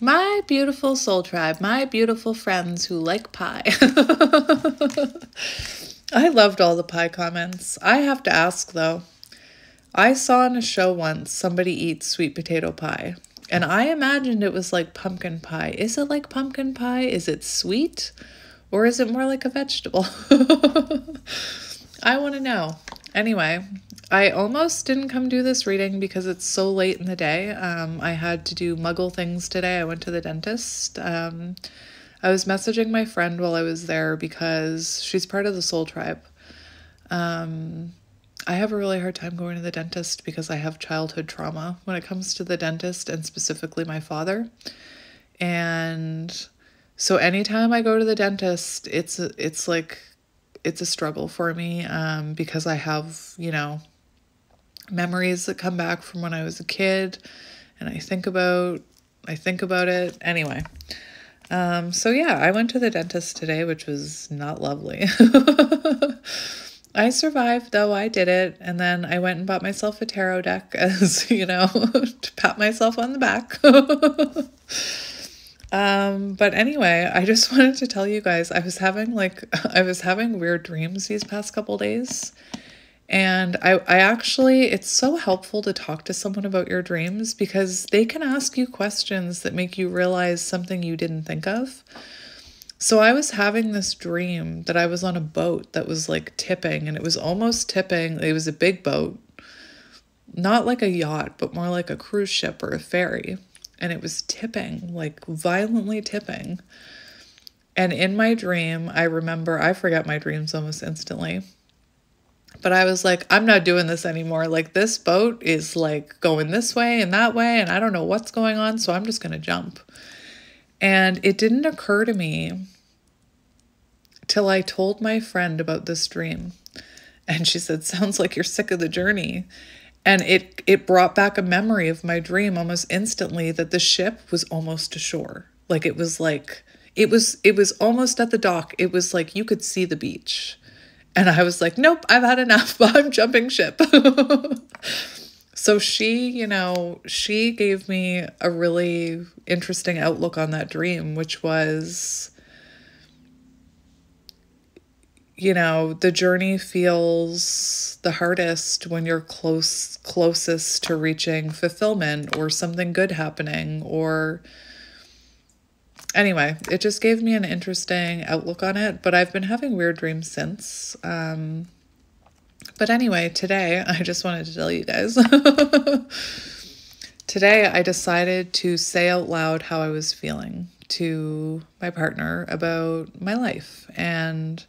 My beautiful soul tribe, my beautiful friends who like pie. I loved all the pie comments. I have to ask though. I saw in a show once somebody eat sweet potato pie, and I imagined it was like pumpkin pie. Is it like pumpkin pie? Is it sweet? Or is it more like a vegetable? I want to know. Anyway, I almost didn't come do this reading because it's so late in the day. Um, I had to do muggle things today. I went to the dentist. Um, I was messaging my friend while I was there because she's part of the Soul Tribe. Um, I have a really hard time going to the dentist because I have childhood trauma when it comes to the dentist and specifically my father. And so anytime I go to the dentist, it's it's like it's a struggle for me um, because I have, you know, memories that come back from when I was a kid and I think about I think about it anyway. Um, so yeah, I went to the dentist today, which was not lovely. I survived though, I did it, and then I went and bought myself a tarot deck as, you know, to pat myself on the back. um, but anyway, I just wanted to tell you guys I was having like I was having weird dreams these past couple days and I, I actually, it's so helpful to talk to someone about your dreams because they can ask you questions that make you realize something you didn't think of. So I was having this dream that I was on a boat that was like tipping and it was almost tipping. It was a big boat, not like a yacht, but more like a cruise ship or a ferry. And it was tipping, like violently tipping. And in my dream, I remember, I forget my dreams almost instantly but I was like, I'm not doing this anymore. Like, this boat is like going this way and that way, and I don't know what's going on, so I'm just going to jump. And it didn't occur to me till I told my friend about this dream. And she said, Sounds like you're sick of the journey. And it, it brought back a memory of my dream almost instantly that the ship was almost ashore. Like it was like, it was, it was almost at the dock. It was like you could see the beach and I was like, nope, I've had enough. I'm jumping ship. so she, you know, she gave me a really interesting outlook on that dream, which was, you know, the journey feels the hardest when you're close closest to reaching fulfillment or something good happening or anyway, it just gave me an interesting outlook on it, but I've been having weird dreams since. Um, but anyway, today I just wanted to tell you guys. today I decided to say out loud how I was feeling to my partner about my life. And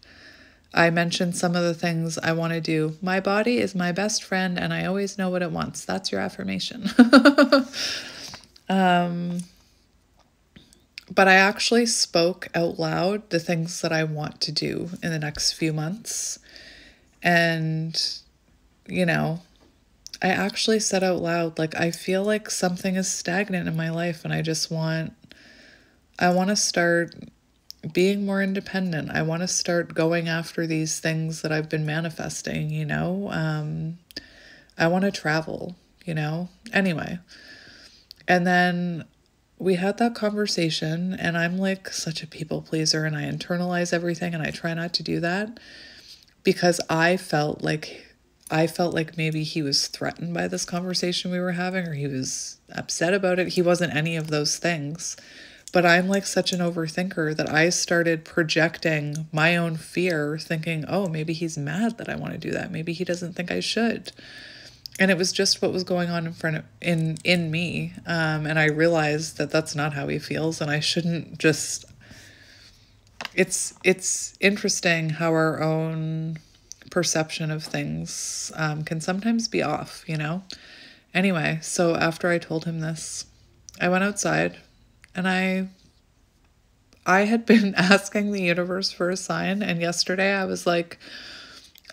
I mentioned some of the things I want to do. My body is my best friend and I always know what it wants. That's your affirmation. um, but I actually spoke out loud the things that I want to do in the next few months. And, you know, I actually said out loud, like, I feel like something is stagnant in my life and I just want, I want to start being more independent. I want to start going after these things that I've been manifesting, you know? Um, I want to travel, you know? Anyway. And then we had that conversation, and I'm like such a people pleaser, and I internalize everything, and I try not to do that because I felt like I felt like maybe he was threatened by this conversation we were having, or he was upset about it. He wasn't any of those things. But I'm like such an overthinker that I started projecting my own fear, thinking, oh, maybe he's mad that I want to do that. Maybe he doesn't think I should and it was just what was going on in front of in in me um, and i realized that that's not how he feels and i shouldn't just it's it's interesting how our own perception of things um, can sometimes be off you know? Anyway so after i told him this i went outside and i i had been asking the universe for a sign and yesterday i was like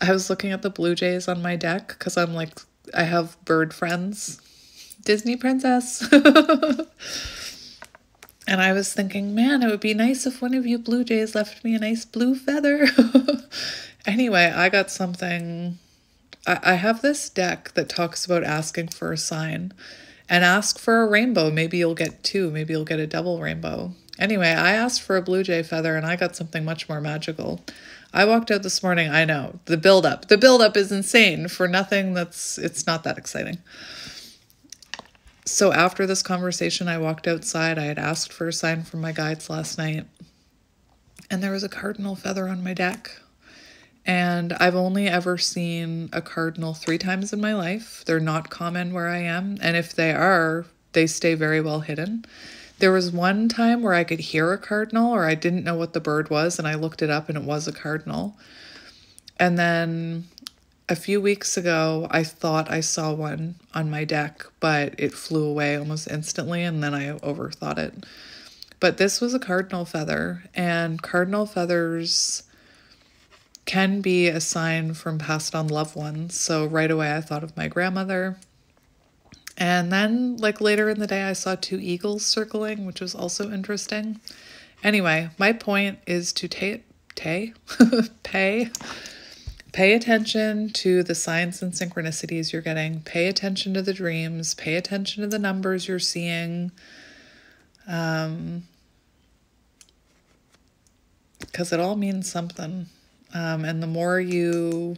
i was looking at the blue jays on my deck because i'm like I have bird friends, Disney princess. and I was thinking, man, it would be nice if one of you blue jays left me a nice blue feather. anyway, I got something. I, I have this deck that talks about asking for a sign. and ask for a rainbow. Maybe you'll get two, maybe you'll get a double rainbow. Anyway, I asked for a blue jay feather and I got something much more magical. I walked out this morning, I know, the build up. The build up is insane for nothing that's it's not that exciting. So after this conversation, I walked outside. I had asked for a sign from my guides last night. And there was a cardinal feather on my deck. And I've only ever seen a cardinal three times in my life. They're not common where I am. And if they are, they stay very well hidden. There was one time where I could hear a cardinal, or I didn't know what the bird was, and I looked it up and it was a cardinal. And then a few weeks ago, I thought I saw one on my deck, but it flew away almost instantly, and then I overthought it. But this was a cardinal feather, and cardinal feathers can be a sign from passed on loved ones. So right away, I thought of my grandmother. And then, like later in the day, I saw two eagles circling, which was also interesting. Anyway, my point is to take, pay, pay, pay attention to the signs and synchronicities you're getting. Pay attention to the dreams. Pay attention to the numbers you're seeing. Um, because it all means something. Um, and the more you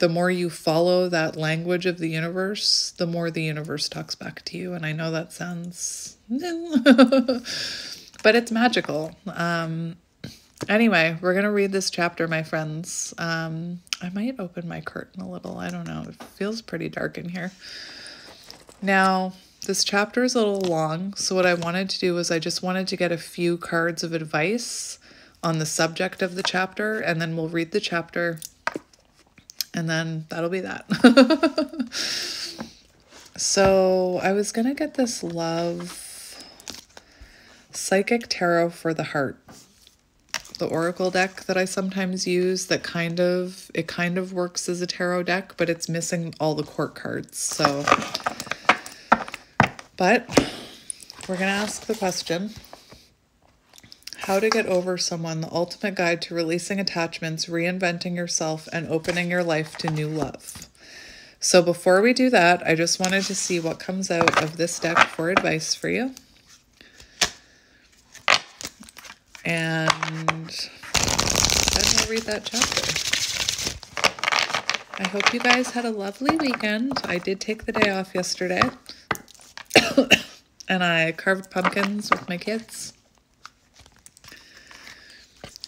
the more you follow that language of the universe, the more the universe talks back to you. And I know that sounds, but it's magical. Um, anyway, we're going to read this chapter, my friends. Um, I might open my curtain a little. I don't know. It feels pretty dark in here. Now, this chapter is a little long. So, what I wanted to do was I just wanted to get a few cards of advice on the subject of the chapter, and then we'll read the chapter and then that'll be that. so I was going to get this love psychic tarot for the heart. The oracle deck that I sometimes use that kind of it kind of works as a tarot deck, but it's missing all the court cards. So but we're going to ask the question how to Get Over Someone, the ultimate guide to releasing attachments, reinventing yourself, and opening your life to new love. So, before we do that, I just wanted to see what comes out of this deck for advice for you. And then we'll read that chapter. I hope you guys had a lovely weekend. I did take the day off yesterday. and I carved pumpkins with my kids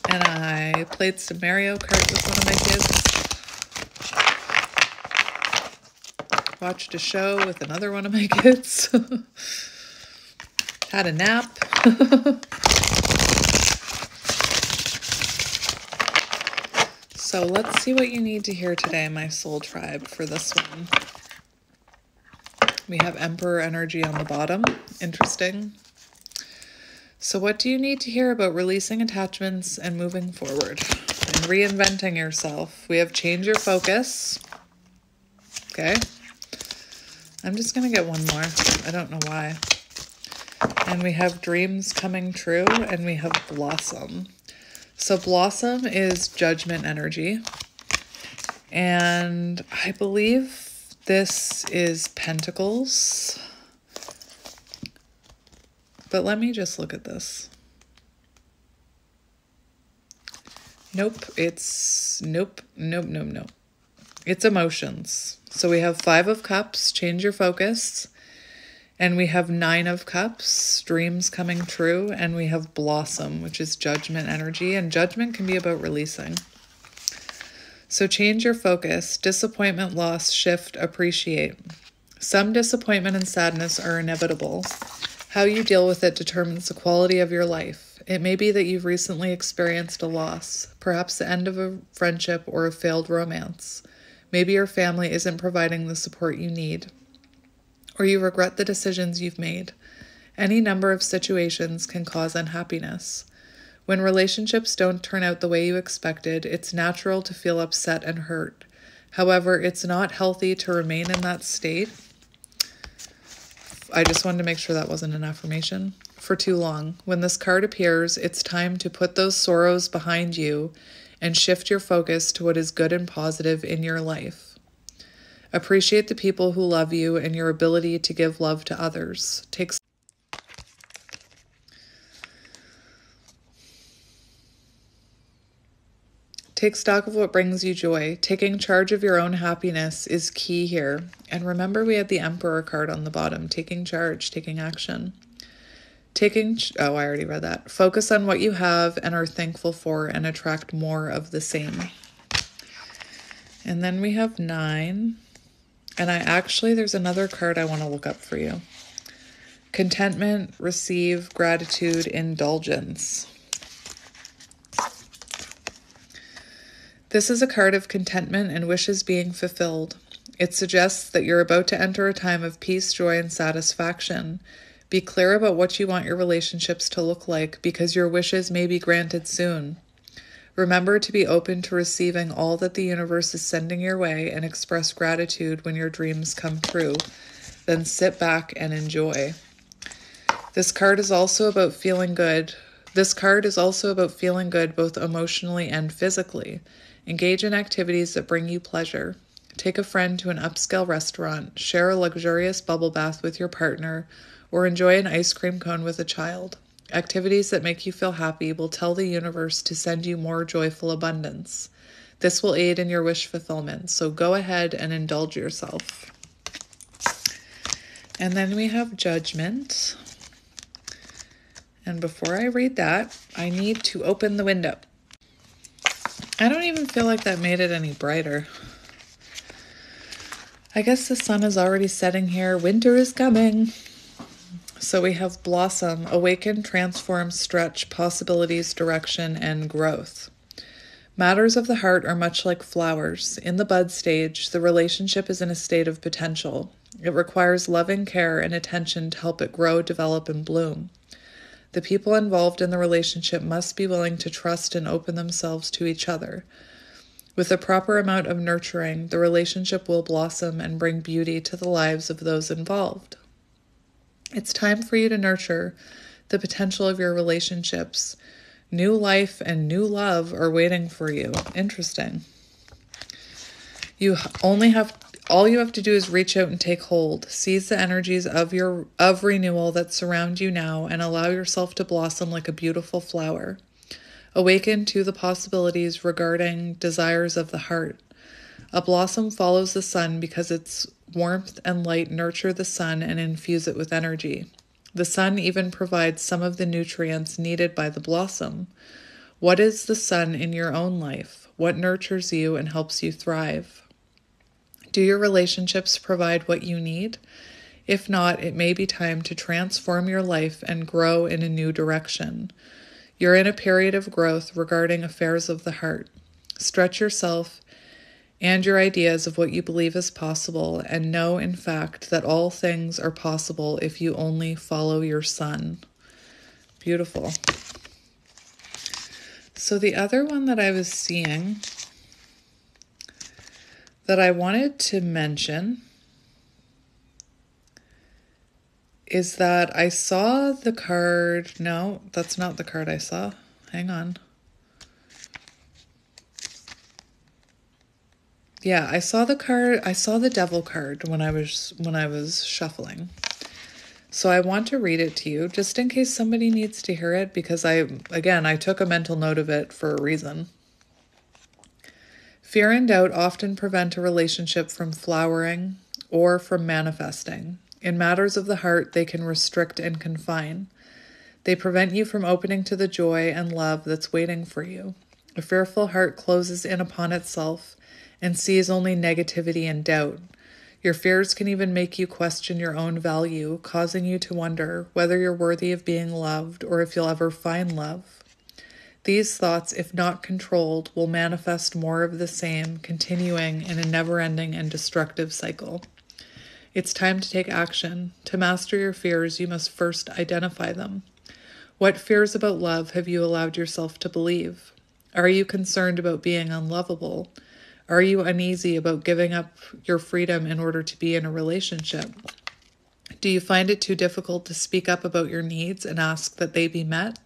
and I played some Mario Kart with one of my kids. Watched a show with another one of my kids. Had a nap. so let's see what you need to hear today, my soul tribe, for this one. We have Emperor energy on the bottom. Interesting. So, what do you need to hear about releasing attachments and moving forward and reinventing yourself? We have change your focus. Okay. I'm just going to get one more. I don't know why. And we have dreams coming true and we have blossom. So, blossom is judgment energy. And I believe this is pentacles. But let me just look at this. Nope, it's nope, nope, nope, nope. It's emotions. So we have Five of Cups, change your focus. And we have Nine of Cups, dreams coming true. And we have Blossom, which is judgment energy. And judgment can be about releasing. So change your focus. Disappointment, loss, shift, appreciate. Some disappointment and sadness are inevitable. How you deal with it determines the quality of your life. It may be that you've recently experienced a loss, perhaps the end of a friendship or a failed romance. Maybe your family isn't providing the support you need, or you regret the decisions you've made. Any number of situations can cause unhappiness. When relationships don't turn out the way you expected, it's natural to feel upset and hurt. However, it's not healthy to remain in that state I just wanted to make sure that wasn't an affirmation for too long. When this card appears, it's time to put those sorrows behind you and shift your focus to what is good and positive in your life. Appreciate the people who love you and your ability to give love to others. Take Take stock of what brings you joy. Taking charge of your own happiness is key here. And remember, we had the Emperor card on the bottom taking charge, taking action. Taking, oh, I already read that. Focus on what you have and are thankful for and attract more of the same. And then we have nine. And I actually, there's another card I want to look up for you contentment, receive, gratitude, indulgence. This is a card of contentment and wishes being fulfilled. It suggests that you're about to enter a time of peace, joy, and satisfaction. Be clear about what you want your relationships to look like because your wishes may be granted soon. Remember to be open to receiving all that the universe is sending your way and express gratitude when your dreams come true. Then sit back and enjoy. This card is also about feeling good. This card is also about feeling good both emotionally and physically. Engage in activities that bring you pleasure. Take a friend to an upscale restaurant, share a luxurious bubble bath with your partner, or enjoy an ice cream cone with a child. Activities that make you feel happy will tell the universe to send you more joyful abundance. This will aid in your wish fulfillment, so go ahead and indulge yourself. And then we have judgment. And before I read that, I need to open the window. I don't even feel like that made it any brighter. I guess the sun is already setting here. Winter is coming. So we have blossom, awaken, transform, stretch, possibilities, direction, and growth. Matters of the heart are much like flowers. In the bud stage, the relationship is in a state of potential. It requires loving care and attention to help it grow, develop, and bloom. The people involved in the relationship must be willing to trust and open themselves to each other. With the proper amount of nurturing, the relationship will blossom and bring beauty to the lives of those involved. It's time for you to nurture the potential of your relationships. New life and new love are waiting for you. Interesting. You only have all you have to do is reach out and take hold. Seize the energies of your of renewal that surround you now and allow yourself to blossom like a beautiful flower. Awaken to the possibilities regarding desires of the heart. A blossom follows the sun because its warmth and light nurture the sun and infuse it with energy. The sun even provides some of the nutrients needed by the blossom. What is the sun in your own life? What nurtures you and helps you thrive? Do your relationships provide what you need? If not, it may be time to transform your life and grow in a new direction. You're in a period of growth regarding affairs of the heart. Stretch yourself and your ideas of what you believe is possible, and know, in fact, that all things are possible if you only follow your sun. Beautiful. So, the other one that I was seeing that I wanted to mention is that I saw the card. No, that's not the card I saw. Hang on. Yeah, I saw the card. I saw the devil card when I was when I was shuffling. So I want to read it to you just in case somebody needs to hear it because I again, I took a mental note of it for a reason. Fear and doubt often prevent a relationship from flowering or from manifesting. In matters of the heart, they can restrict and confine. They prevent you from opening to the joy and love that's waiting for you. A fearful heart closes in upon itself and sees only negativity and doubt. Your fears can even make you question your own value, causing you to wonder whether you're worthy of being loved or if you'll ever find love. These thoughts, if not controlled, will manifest more of the same, continuing in a never ending and destructive cycle. It's time to take action. To master your fears, you must first identify them. What fears about love have you allowed yourself to believe? Are you concerned about being unlovable? Are you uneasy about giving up your freedom in order to be in a relationship? Do you find it too difficult to speak up about your needs and ask that they be met?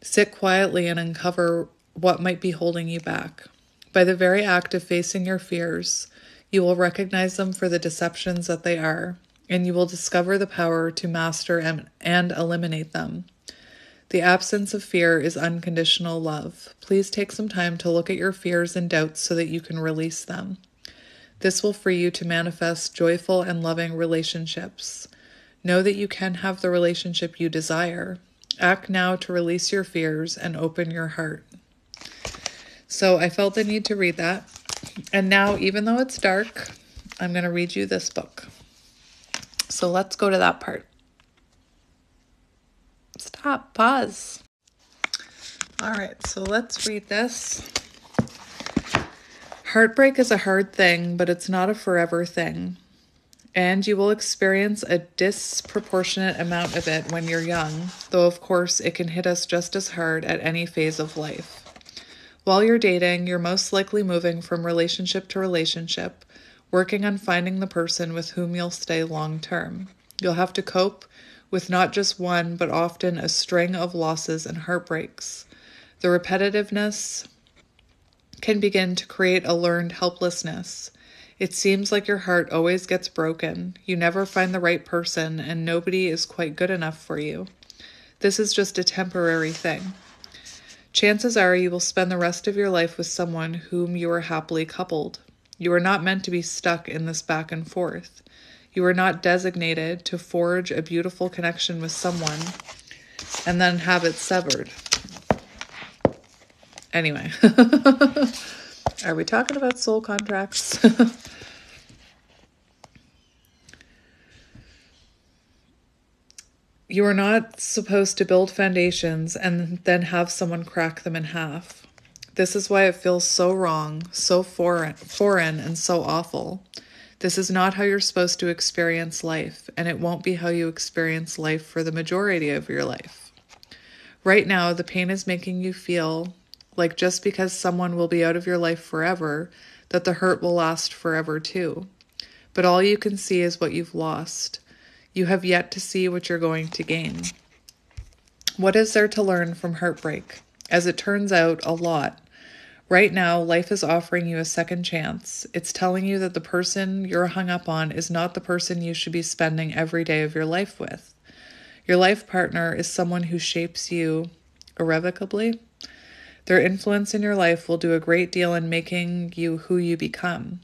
Sit quietly and uncover what might be holding you back. By the very act of facing your fears, You will recognize them for the deceptions that they are, and you will discover the power to master and, and eliminate them. The absence of fear is unconditional love. Please take some time to look at your fears and doubts so that you can release them. This will free you to manifest joyful and loving relationships. Know that you can have the relationship you desire. Act now to release your fears and open your heart. So I felt the need to read that. And now, even though it's dark, I'm going to read you this book. So let's go to that part. Stop, pause. All right, so let's read this. Heartbreak is a hard thing, but it's not a forever thing. And you will experience a disproportionate amount of it when you're young, though, of course, it can hit us just as hard at any phase of life. While you're dating, you're most likely moving from relationship to relationship, working on finding the person with whom you'll stay long term. You'll have to cope with not just one, but often a string of losses and heartbreaks. The repetitiveness can begin to create a learned helplessness. It seems like your heart always gets broken. You never find the right person, and nobody is quite good enough for you. This is just a temporary thing. Chances are you will spend the rest of your life with someone whom you are happily coupled. You are not meant to be stuck in this back and forth. You are not designated to forge a beautiful connection with someone and then have it severed. Anyway, are we talking about soul contracts? you are not supposed to build foundations and then have someone crack them in half. This is why it feels so wrong, so foreign, foreign and so awful. This is not how you're supposed to experience life, and it won't be how you experience life for the majority of your life. Right now, the pain is making you feel like just because someone will be out of your life forever, that the hurt will last forever too. But all you can see is what you've lost. You have yet to see what you're going to gain. What is there to learn from heartbreak? As it turns out, a lot. Right now, life is offering you a second chance. It's telling you that the person you're hung up on is not the person you should be spending every day of your life with. Your life partner is someone who shapes you irrevocably. Their influence in your life will do a great deal in making you who you become.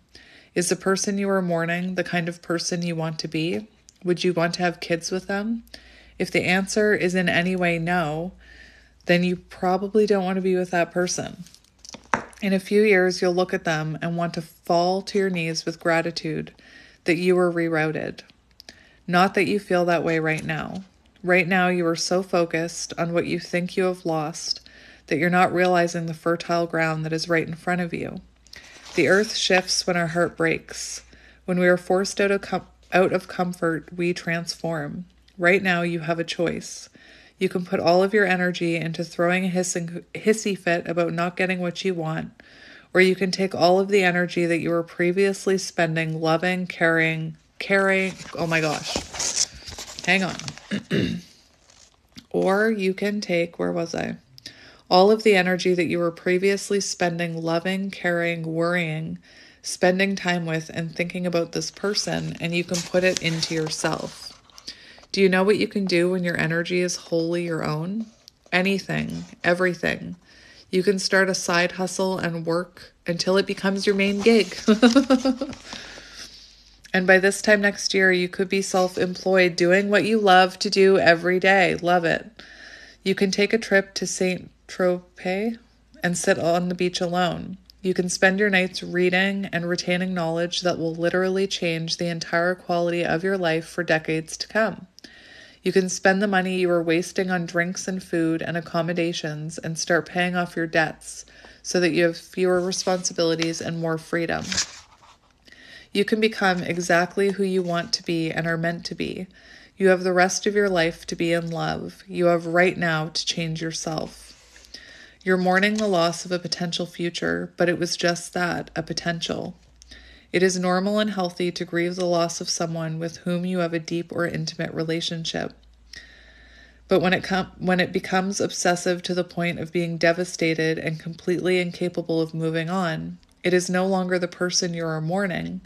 Is the person you are mourning the kind of person you want to be? Would you want to have kids with them? If the answer is in any way no, then you probably don't want to be with that person. In a few years, you'll look at them and want to fall to your knees with gratitude that you were rerouted. Not that you feel that way right now. Right now, you are so focused on what you think you have lost that you're not realizing the fertile ground that is right in front of you. The earth shifts when our heart breaks. When we are forced out of, com- out of comfort, we transform. Right now, you have a choice. You can put all of your energy into throwing a hissing, hissy fit about not getting what you want, or you can take all of the energy that you were previously spending loving, caring, caring. Oh my gosh. Hang on. or you can take, where was I? All of the energy that you were previously spending loving, caring, worrying, spending time with, and thinking about this person, and you can put it into yourself. Do you know what you can do when your energy is wholly your own? Anything, everything. You can start a side hustle and work until it becomes your main gig. and by this time next year, you could be self employed doing what you love to do every day. Love it. You can take a trip to St. Tropez and sit on the beach alone. You can spend your nights reading and retaining knowledge that will literally change the entire quality of your life for decades to come. You can spend the money you are wasting on drinks and food and accommodations and start paying off your debts so that you have fewer responsibilities and more freedom. You can become exactly who you want to be and are meant to be. You have the rest of your life to be in love. You have right now to change yourself. You're mourning the loss of a potential future, but it was just that a potential. It is normal and healthy to grieve the loss of someone with whom you have a deep or intimate relationship. But when it com- when it becomes obsessive to the point of being devastated and completely incapable of moving on, It is no longer the person you are mourning,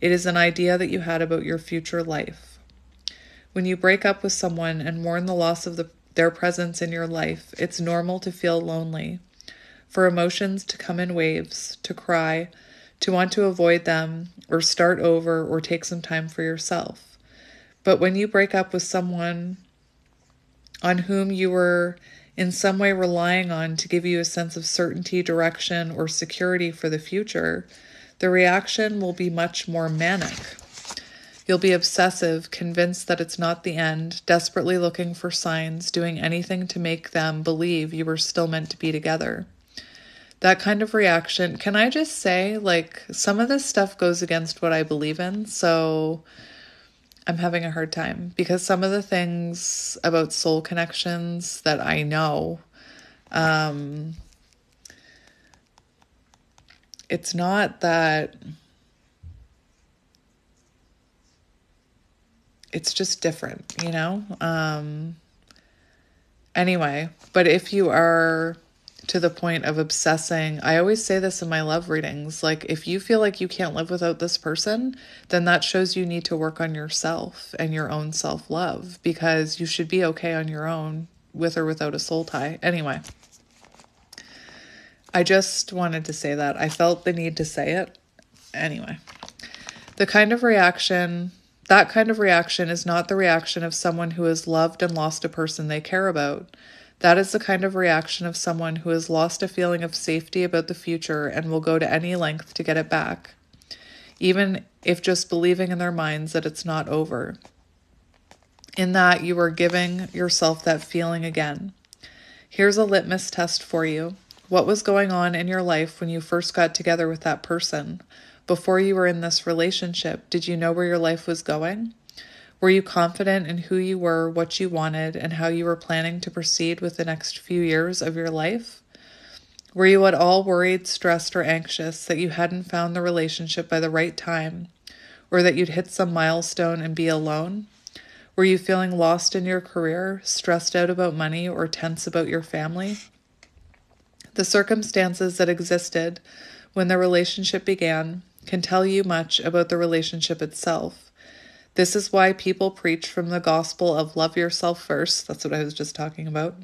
it is an idea that you had about your future life. When you break up with someone and mourn the loss of the, their presence in your life, it's normal to feel lonely, for emotions to come in waves, to cry, to want to avoid them, or start over, or take some time for yourself. But when you break up with someone on whom you were in some way relying on to give you a sense of certainty, direction, or security for the future, the reaction will be much more manic. You'll be obsessive, convinced that it's not the end, desperately looking for signs, doing anything to make them believe you were still meant to be together. That kind of reaction, can I just say, like, some of this stuff goes against what I believe in, so I'm having a hard time because some of the things about soul connections that I know, um, it's not that it's just different, you know? Um, anyway, but if you are to the point of obsessing. I always say this in my love readings like, if you feel like you can't live without this person, then that shows you need to work on yourself and your own self love because you should be okay on your own with or without a soul tie. Anyway, I just wanted to say that. I felt the need to say it. Anyway, the kind of reaction. That kind of reaction is not the reaction of someone who has loved and lost a person they care about. That is the kind of reaction of someone who has lost a feeling of safety about the future and will go to any length to get it back, even if just believing in their minds that it's not over. In that, you are giving yourself that feeling again. Here's a litmus test for you. What was going on in your life when you first got together with that person? Before you were in this relationship, did you know where your life was going? Were you confident in who you were, what you wanted, and how you were planning to proceed with the next few years of your life? Were you at all worried, stressed, or anxious that you hadn't found the relationship by the right time, or that you'd hit some milestone and be alone? Were you feeling lost in your career, stressed out about money, or tense about your family? The circumstances that existed when the relationship began can tell you much about the relationship itself. This is why people preach from the gospel of love yourself first. That's what I was just talking about.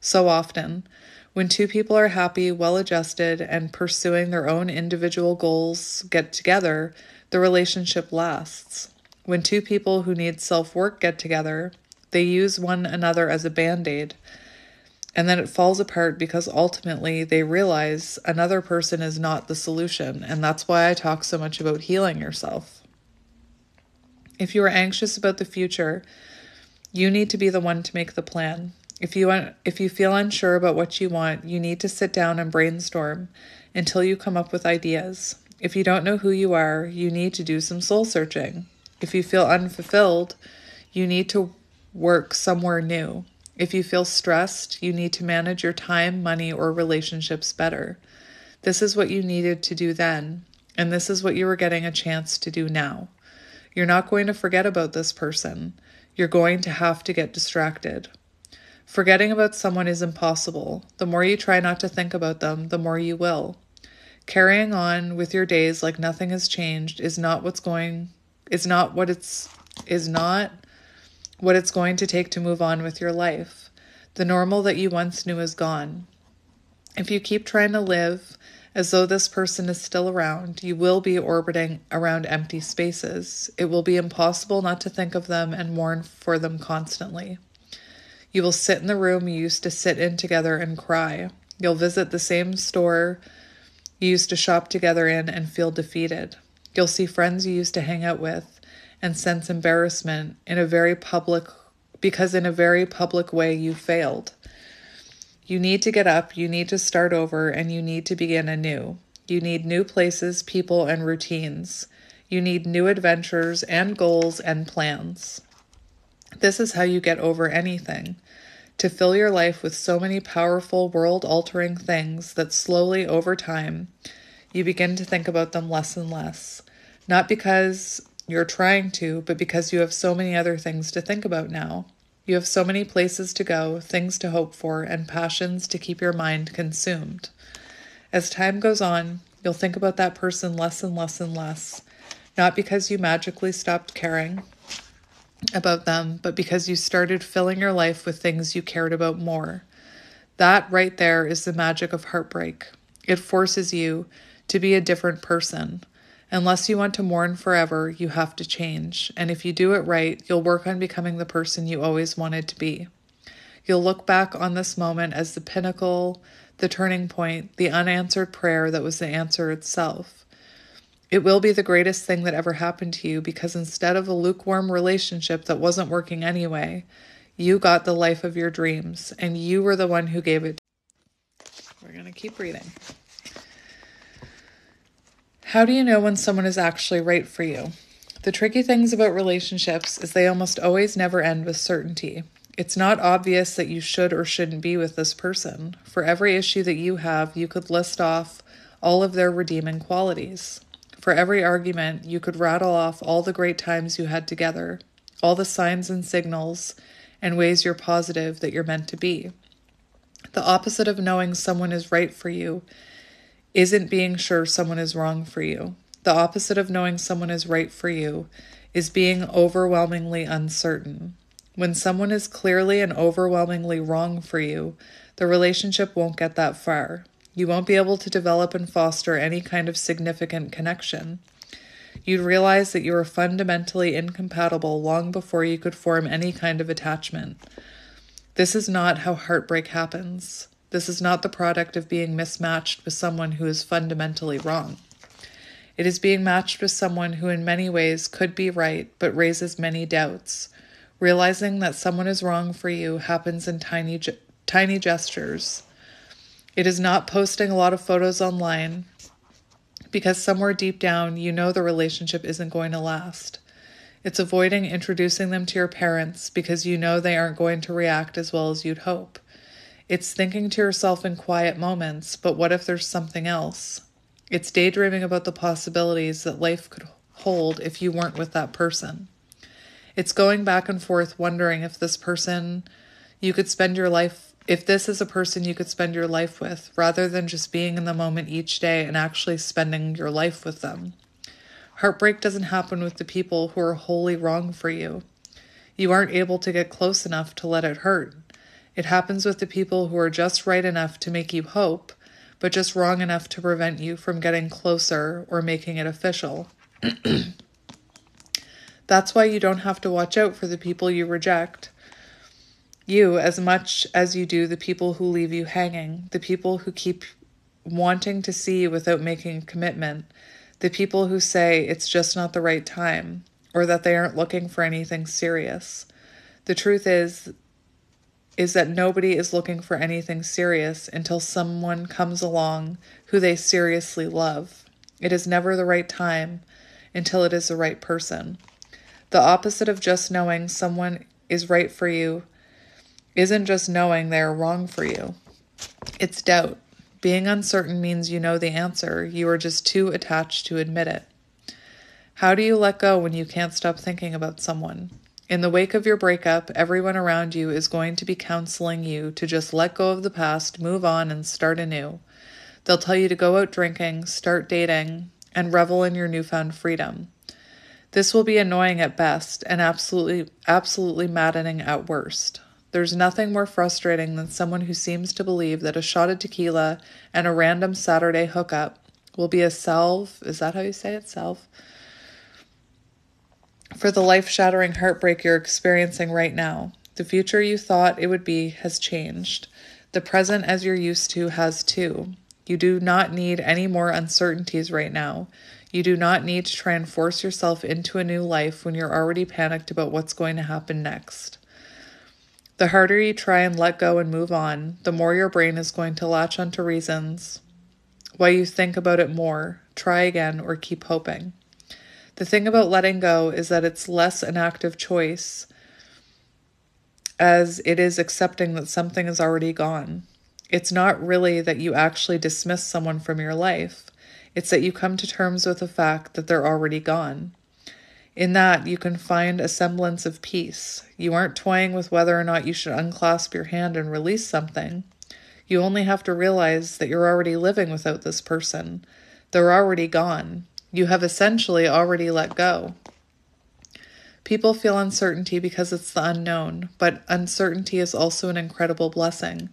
So often, when two people are happy, well adjusted, and pursuing their own individual goals get together, the relationship lasts. When two people who need self work get together, they use one another as a band aid. And then it falls apart because ultimately they realize another person is not the solution. And that's why I talk so much about healing yourself. If you are anxious about the future, you need to be the one to make the plan. If you want, if you feel unsure about what you want, you need to sit down and brainstorm until you come up with ideas. If you don't know who you are, you need to do some soul searching. If you feel unfulfilled, you need to work somewhere new. If you feel stressed, you need to manage your time, money, or relationships better. This is what you needed to do then, and this is what you are getting a chance to do now. You're not going to forget about this person. You're going to have to get distracted. Forgetting about someone is impossible. The more you try not to think about them, the more you will. Carrying on with your days like nothing has changed is not what's going is not what it's is not what it's going to take to move on with your life. The normal that you once knew is gone. If you keep trying to live as though this person is still around, you will be orbiting around empty spaces. It will be impossible not to think of them and mourn for them constantly. You will sit in the room you used to sit in together and cry. You'll visit the same store you used to shop together in and feel defeated. You'll see friends you used to hang out with and sense embarrassment in a very public because in a very public way you failed. You need to get up, you need to start over, and you need to begin anew. You need new places, people, and routines. You need new adventures and goals and plans. This is how you get over anything. To fill your life with so many powerful, world altering things that slowly, over time, you begin to think about them less and less. Not because you're trying to, but because you have so many other things to think about now. You have so many places to go, things to hope for, and passions to keep your mind consumed. As time goes on, You'll think about that person less and less and less, not because you magically stopped caring about them, but because you started filling your life with things you cared about more. That right there is the magic of heartbreak. It forces you to be a different person. Unless you want to mourn forever, you have to change. And if you do it right, you'll work on becoming the person you always wanted to be. You'll look back on this moment as the pinnacle, the turning point, the unanswered prayer that was the answer itself. It will be the greatest thing that ever happened to you because instead of a lukewarm relationship that wasn't working anyway, you got the life of your dreams and you were the one who gave it. We're going to keep reading. How do you know when someone is actually right for you? The tricky things about relationships is they almost always never end with certainty. It's not obvious that you should or shouldn't be with this person. For every issue that you have, you could list off all of their redeeming qualities. For every argument, you could rattle off all the great times you had together, all the signs and signals and ways you're positive that you're meant to be. The opposite of knowing someone is right for you isn't being sure someone is wrong for you. The opposite of knowing someone is right for you is being overwhelmingly uncertain. When someone is clearly and overwhelmingly wrong for you, the relationship won't get that far. You won't be able to develop and foster any kind of significant connection. You'd realize that you are fundamentally incompatible long before you could form any kind of attachment. This is not how heartbreak happens. This is not the product of being mismatched with someone who is fundamentally wrong. It is being matched with someone who, in many ways, could be right but raises many doubts. Realizing that someone is wrong for you happens in tiny, tiny gestures. It is not posting a lot of photos online because somewhere deep down you know the relationship isn't going to last. It's avoiding introducing them to your parents because you know they aren't going to react as well as you'd hope. It's thinking to yourself in quiet moments, but what if there's something else? It's daydreaming about the possibilities that life could hold if you weren't with that person. It's going back and forth wondering if this person you could spend your life if this is a person you could spend your life with rather than just being in the moment each day and actually spending your life with them. Heartbreak doesn't happen with the people who are wholly wrong for you. You aren't able to get close enough to let it hurt. It happens with the people who are just right enough to make you hope, but just wrong enough to prevent you from getting closer or making it official. That's why you don't have to watch out for the people you reject. You, as much as you do the people who leave you hanging, the people who keep wanting to see you without making a commitment, the people who say it's just not the right time, or that they aren't looking for anything serious. The truth is, is that nobody is looking for anything serious until someone comes along who they seriously love. It is never the right time until it is the right person. The opposite of just knowing someone is right for you isn't just knowing they are wrong for you, it's doubt. Being uncertain means you know the answer, you are just too attached to admit it. How do you let go when you can't stop thinking about someone? In the wake of your breakup, everyone around you is going to be counseling you to just let go of the past, move on, and start anew. They'll tell you to go out drinking, start dating, and revel in your newfound freedom. This will be annoying at best and absolutely absolutely maddening at worst. There's nothing more frustrating than someone who seems to believe that a shot of tequila and a random Saturday hookup will be a salve, is that how you say it, salve? For the life shattering heartbreak you're experiencing right now. The future you thought it would be has changed. The present, as you're used to, has too. You do not need any more uncertainties right now. You do not need to try and force yourself into a new life when you're already panicked about what's going to happen next. The harder you try and let go and move on, the more your brain is going to latch onto reasons why you think about it more, try again, or keep hoping. The thing about letting go is that it's less an active choice as it is accepting that something is already gone. It's not really that you actually dismiss someone from your life, it's that you come to terms with the fact that they're already gone. In that, you can find a semblance of peace. You aren't toying with whether or not you should unclasp your hand and release something. You only have to realize that you're already living without this person, They're already gone. You have essentially already let go. People feel uncertainty because it's the unknown, but uncertainty is also an incredible blessing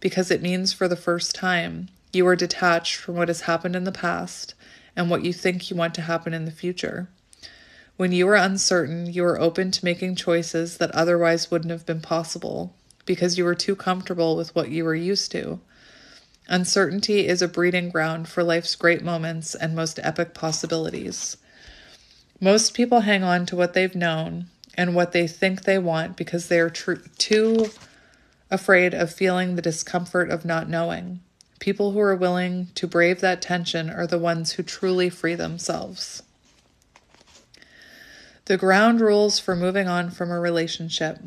because it means for the first time you are detached from what has happened in the past and what you think you want to happen in the future. When you are uncertain, you are open to making choices that otherwise wouldn't have been possible because you were too comfortable with what you were used to. Uncertainty is a breeding ground for life's great moments and most epic possibilities. Most people hang on to what they've known and what they think they want because they are tr- too afraid of feeling the discomfort of not knowing. People who are willing to brave that tension are the ones who truly free themselves. The ground rules for moving on from a relationship.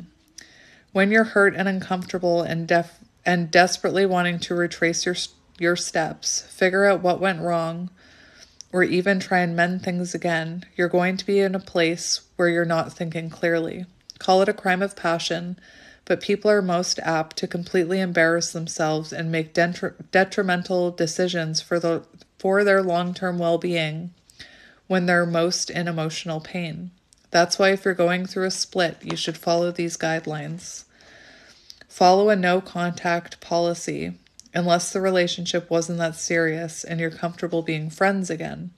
When you're hurt and uncomfortable and def- and desperately wanting to retrace your your steps, figure out what went wrong, or even try and mend things again, you're going to be in a place where you're not thinking clearly. Call it a crime of passion, but people are most apt to completely embarrass themselves and make detri- detrimental decisions for the for their long-term well-being when they're most in emotional pain. That's why if you're going through a split, you should follow these guidelines. Follow a no contact policy unless the relationship wasn't that serious and you're comfortable being friends again.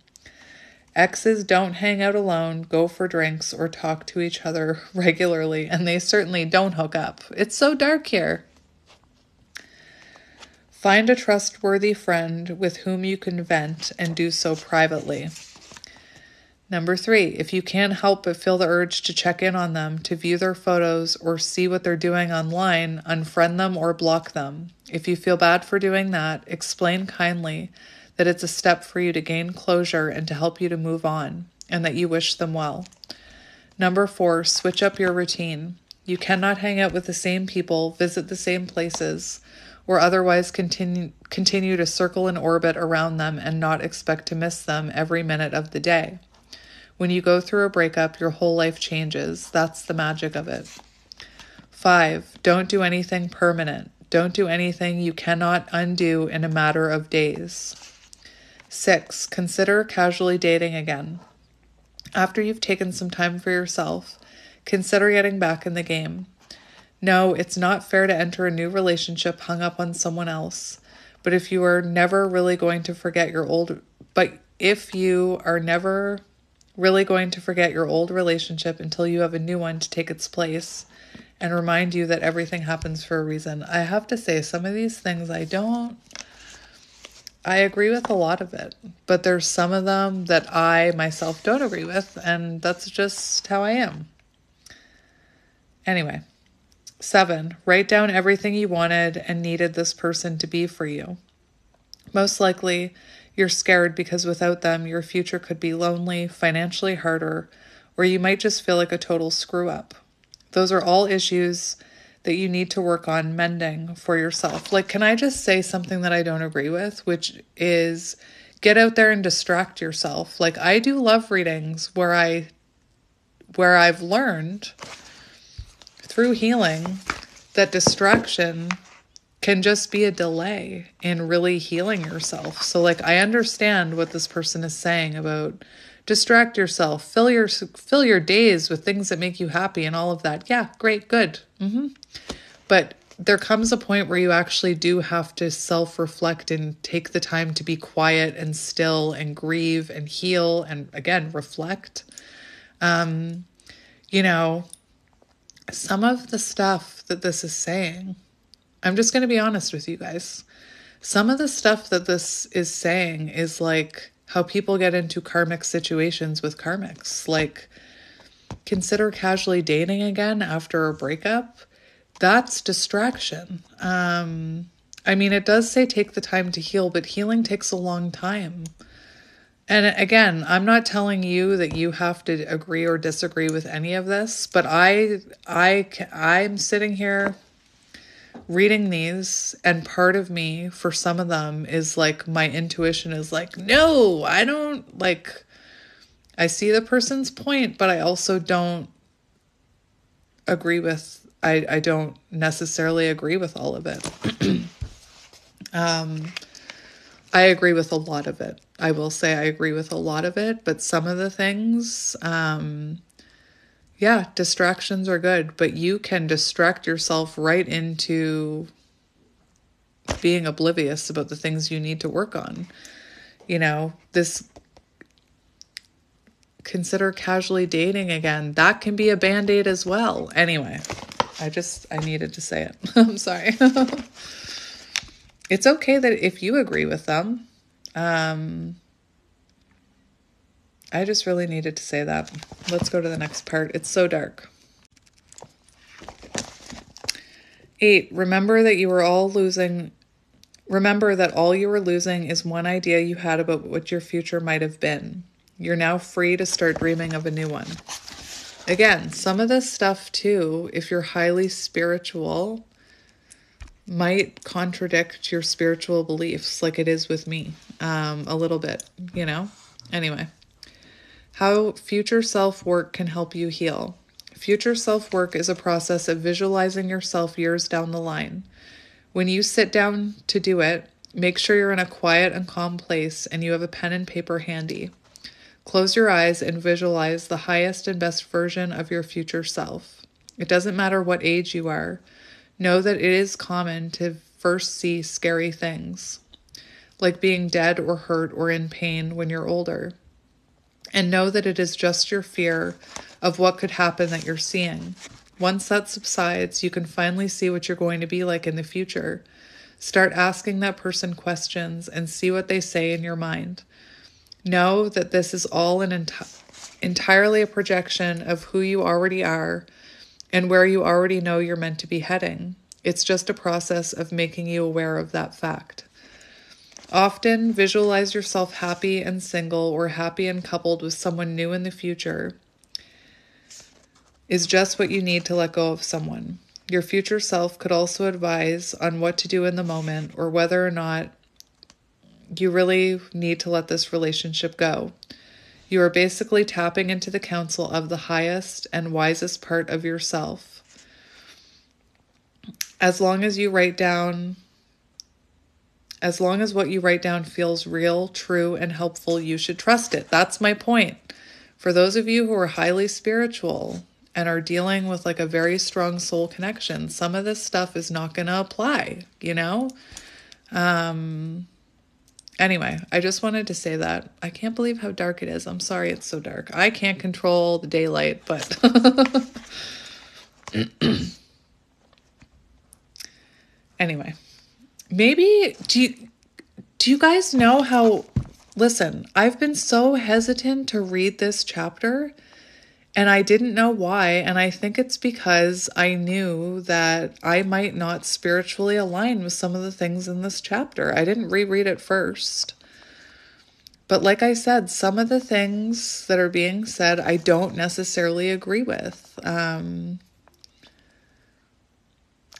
Exes don't hang out alone, go for drinks, or talk to each other regularly, and they certainly don't hook up. It's so dark here. Find a trustworthy friend with whom you can vent and do so privately. Number three, if you can't help but feel the urge to check in on them, to view their photos, or see what they're doing online, unfriend them or block them. If you feel bad for doing that, explain kindly that it's a step for you to gain closure and to help you to move on, and that you wish them well. Number four, switch up your routine. You cannot hang out with the same people, visit the same places, or otherwise continue, continue to circle in orbit around them and not expect to miss them every minute of the day. When you go through a breakup, your whole life changes. That's the magic of it. Five, don't do anything permanent. Don't do anything you cannot undo in a matter of days. Six, consider casually dating again. After you've taken some time for yourself, consider getting back in the game. No, it's not fair to enter a new relationship hung up on someone else. But if you are never really going to forget your old, but if you are never really going to forget your old relationship until you have a new one to take its place and remind you that everything happens for a reason. I have to say, some of these things I don't. I agree with a lot of it, but there's some of them that I myself don't agree with, and that's just how I am. Anyway, seven, write down everything you wanted and needed this person to be for you. Most likely, you're scared because without them, your future could be lonely, financially harder, or you might just feel like a total screw up. Those are all issues that you need to work on mending for yourself. Like, can I just say something that I don't agree with, which is get out there and distract yourself. Like, I do love readings where I where I've learned through healing that distraction can just be a delay in really healing yourself. So like I understand what this person is saying about distract yourself, fill your fill your days with things that make you happy and all of that. Yeah, great, good. hmm But there comes a point where you actually do have to self reflect and take the time to be quiet and still and grieve and heal and again reflect. Um, you know, some of the stuff that this is saying I'm just going to be honest with you guys. Some of the stuff that this is saying is like how people get into karmic situations with karmics. Like, consider casually dating again after a breakup. That's distraction. Um, I mean, it does say take the time to heal, but healing takes a long time. And again, I'm not telling you that you have to agree or disagree with any of this, but I I I'm sitting here reading these and part of me for some of them is like my intuition is like no i don't like i see the person's point but i also don't agree with i i don't necessarily agree with all of it um I agree with a lot of it. I will say I agree with a lot of it, but some of the things, um, yeah, distractions are good, but you can distract yourself right into being oblivious about the things you need to work on. You know, this consider casually dating again. That can be a band aid as well. Anyway, I just, I needed to say it. I'm sorry. it's okay that if you agree with them. Um, I just really needed to say that. Let's go to the next part. It's so dark. Eight, remember that you were all losing. Remember that all you were losing is one idea you had about what your future might have been. You're now free to start dreaming of a new one. Again, some of this stuff, too, if you're highly spiritual, might contradict your spiritual beliefs like it is with me um, a little bit, you know? Anyway, how future self work can help you heal. Future self work is a process of visualizing yourself years down the line. When you sit down to do it, make sure you're in a quiet and calm place and you have a pen and paper handy. Close your eyes and visualize the highest and best version of your future self. It doesn't matter what age you are. Know that it is common to first see scary things, like being dead or hurt or in pain when you're older. And know that it is just your fear of what could happen that you're seeing. Once that subsides, you can finally see what you're going to be like in the future. Start asking that person questions and see what they say in your mind. Know that this is all an enti- entirely a projection of who you already are and where you already know you're meant to be heading. It's just a process of making you aware of that fact. Often visualize yourself happy and single or happy and coupled with someone new in the future is just what you need to let go of someone. Your future self could also advise on what to do in the moment or whether or not you really need to let this relationship go. You are basically tapping into the counsel of the highest and wisest part of yourself. As long as you write down, as long as what you write down feels real, true, and helpful, you should trust it. That's my point. For those of you who are highly spiritual and are dealing with like a very strong soul connection, some of this stuff is not going to apply, you know? Um, Anyway, I just wanted to say that. I can't believe how dark it is. I'm sorry it's so dark. I can't control the daylight, but. anyway, maybe do you, do you guys know how listen, I've been so hesitant to read this chapter and I didn't know why. And I think it's because I knew that I might not spiritually align with some of the things in this chapter. I didn't reread it first. But like I said, some of the things that are being said, I don't necessarily agree with. Um,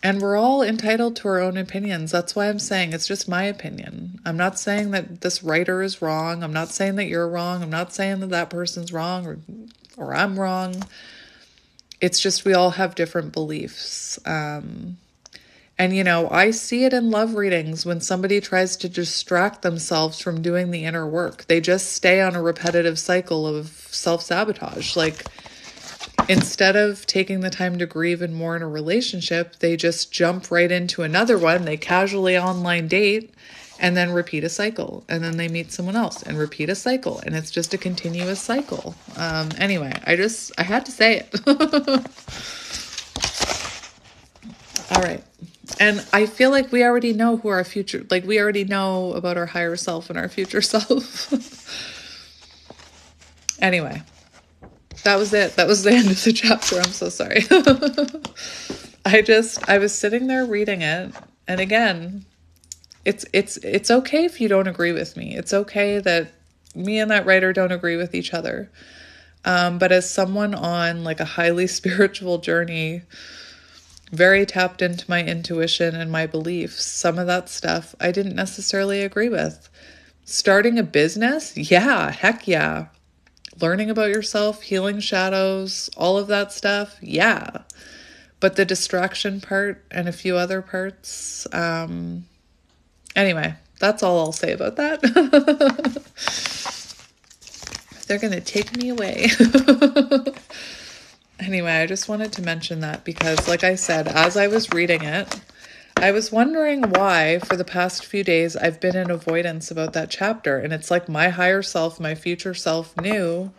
and we're all entitled to our own opinions. That's why I'm saying it's just my opinion. I'm not saying that this writer is wrong. I'm not saying that you're wrong. I'm not saying that that person's wrong or or I'm wrong. It's just we all have different beliefs. Um, and, you know, I see it in love readings when somebody tries to distract themselves from doing the inner work. They just stay on a repetitive cycle of self sabotage. Like, instead of taking the time to grieve and mourn a relationship, they just jump right into another one. They casually online date and then repeat a cycle. And then they meet someone else and repeat a cycle. And it's just a continuous cycle. Um, anyway i just i had to say it. All right. And i feel like we already know who our future like we already know about our higher self and our future self. Anyway that was it that was the end of the chapter i'm so sorry i just i was sitting there reading it and again it's it's it's okay if you don't agree with me. It's okay that me and that writer don't agree with each other. Um, but as someone on like a highly spiritual journey, very tapped into my intuition and my beliefs, some of that stuff I didn't necessarily agree with. Starting a business? Yeah, heck yeah. Learning about yourself, healing shadows, all of that stuff? Yeah. But the distraction part and a few other parts, um, Anyway, That's all I'll say about that. They're going to take me away. anyway, I just wanted to mention that because, like I said, as I was reading it, I was wondering why, for the past few days, I've been in avoidance about that chapter. And it's like my higher self, my future self knew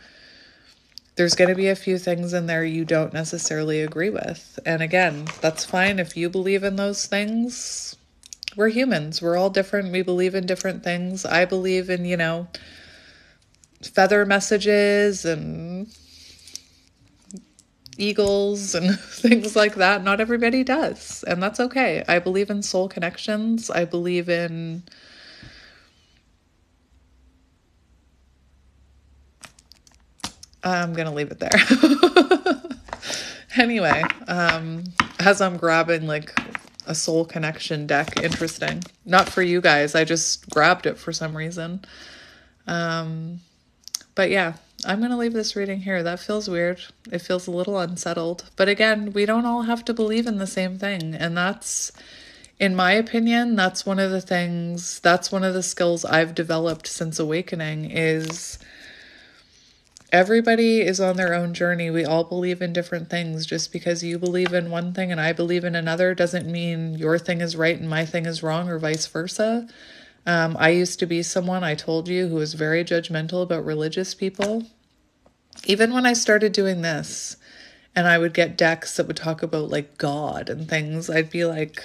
there's going to be a few things in there you don't necessarily agree with. And again, that's fine if you believe in those things. We're humans, we're all different. We believe in different things. I believe in, you know, feather messages and eagles and things like that. Not everybody does, and that's okay. I believe in soul connections. I believe in I'm going to leave it there. anyway, um, as I'm grabbing like a soul connection deck, interesting. Not for you guys, I just grabbed it for some reason. Um, but yeah, I'm going to leave this reading here. That feels weird. It feels a little unsettled. But again, we don't all have to believe in the same thing. And that's, in my opinion, that's one of the things, that's one of the skills I've developed since awakening is everybody is on their own journey. We all believe in different things. Just because you believe in one thing and I believe in another doesn't mean your thing is right and my thing is wrong, or vice versa. Um, I used to be someone, I told you, who was very judgmental about religious people. Even when I started doing this, and I would get decks that would talk about like God and things, I'd be like,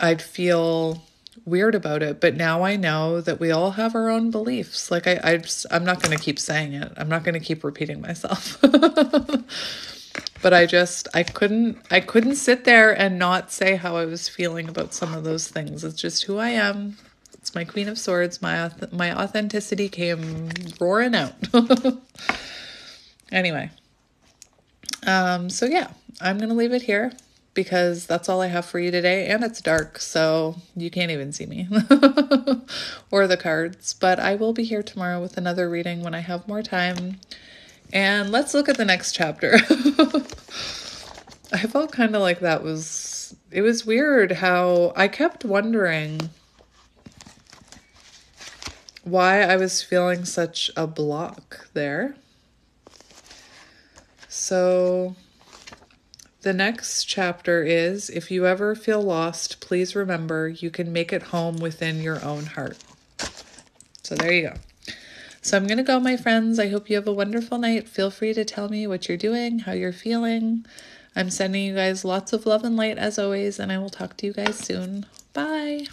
I'd feel weird about it. But now i know that we all have our own beliefs. Like i, I just, i'm not going to keep saying it. I'm not going to keep repeating myself but i just i couldn't i couldn't sit there and not say how i was feeling about some of those things it's just who i am it's my queen of swords my my authenticity came roaring out anyway um so yeah i'm going to leave it here because that's all I have for you today. And it's dark, so you can't even see me or the cards. But I will be here tomorrow with another reading when I have more time. And let's look at the next chapter. I felt kind of like that was, it was weird how I kept wondering why I was feeling such a block there. So the next chapter is If you ever feel lost, please remember you can make it home within your own heart. So there you go. So I'm going to go, my friends. I hope you have a wonderful night. Feel free to tell me what you're doing, how you're feeling. I'm sending you guys lots of love and light as always, and I will talk to you guys soon. Bye.